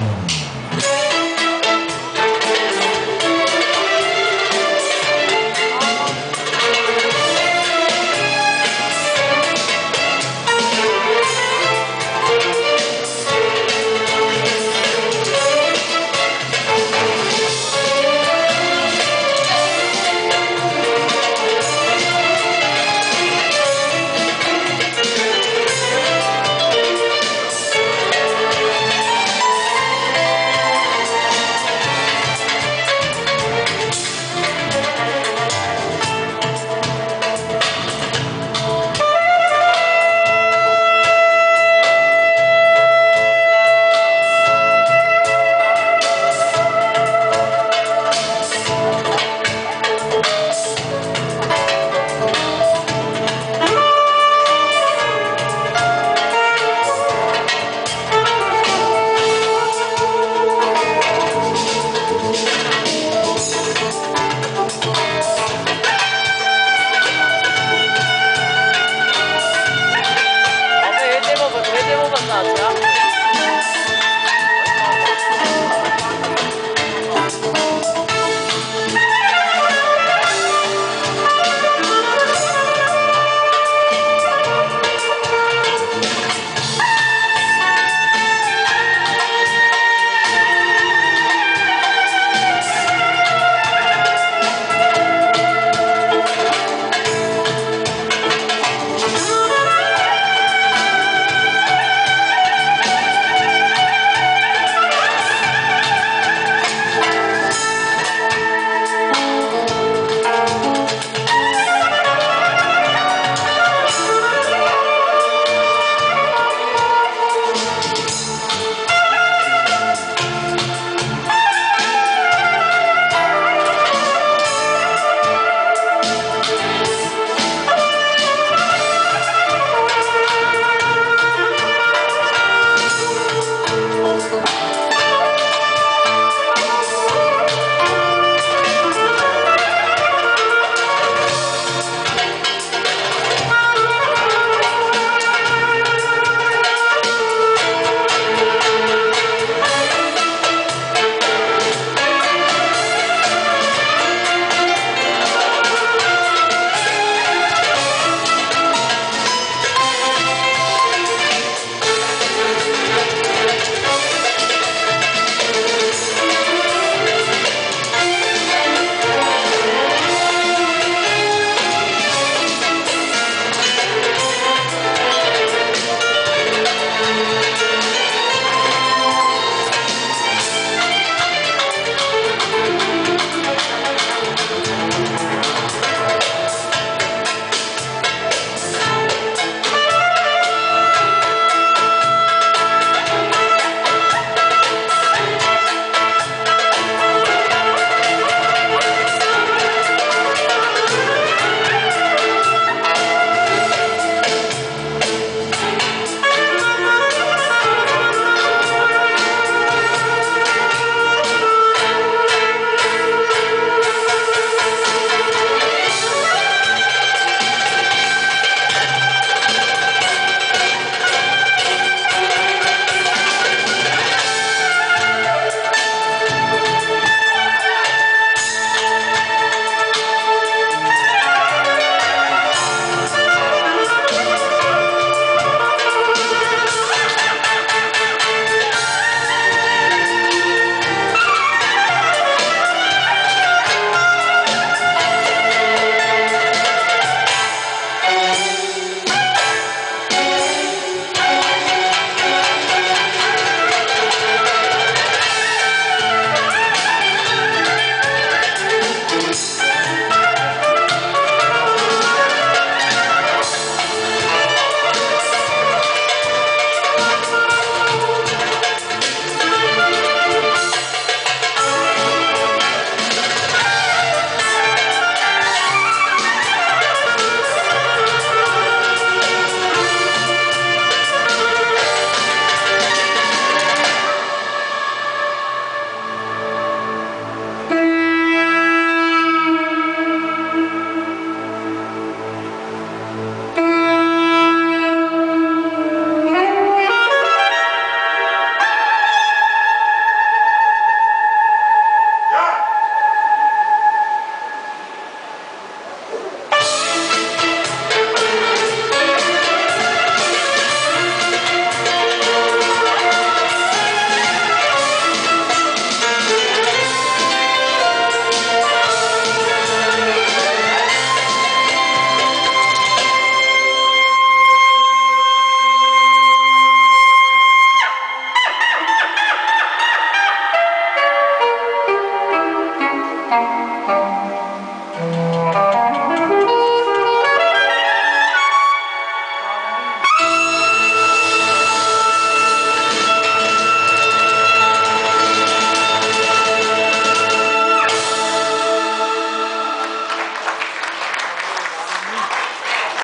Oh.